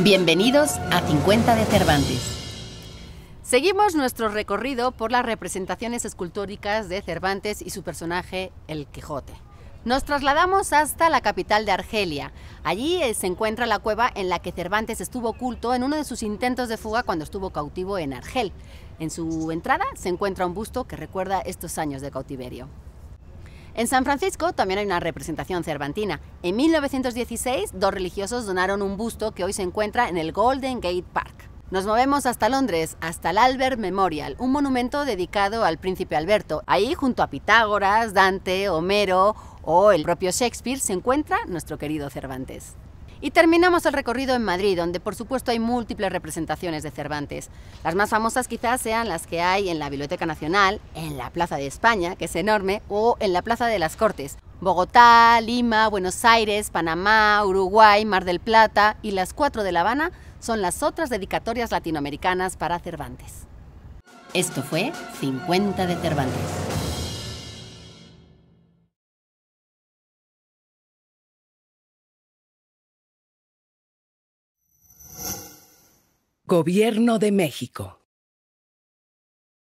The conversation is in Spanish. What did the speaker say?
Bienvenidos a 50 de Cervantes. Seguimos nuestro recorrido por las representaciones escultóricas de Cervantes y su personaje, el Quijote. Nos trasladamos hasta la capital de Argelia. Allí eh, se encuentra la cueva en la que Cervantes estuvo oculto en uno de sus intentos de fuga cuando estuvo cautivo en Argel. En su entrada se encuentra un busto que recuerda estos años de cautiverio. En San Francisco también hay una representación cervantina. En 1916, dos religiosos donaron un busto que hoy se encuentra en el Golden Gate Park. Nos movemos hasta Londres, hasta el Albert Memorial, un monumento dedicado al príncipe Alberto. Ahí, junto a Pitágoras, Dante, Homero o el propio Shakespeare, se encuentra nuestro querido Cervantes. Y terminamos el recorrido en Madrid, donde por supuesto hay múltiples representaciones de Cervantes. Las más famosas quizás sean las que hay en la Biblioteca Nacional, en la Plaza de España, que es enorme, o en la Plaza de las Cortes. Bogotá, Lima, Buenos Aires, Panamá, Uruguay, Mar del Plata y las cuatro de La Habana son las otras dedicatorias latinoamericanas para Cervantes. Esto fue 50 de Cervantes. Gobierno de México.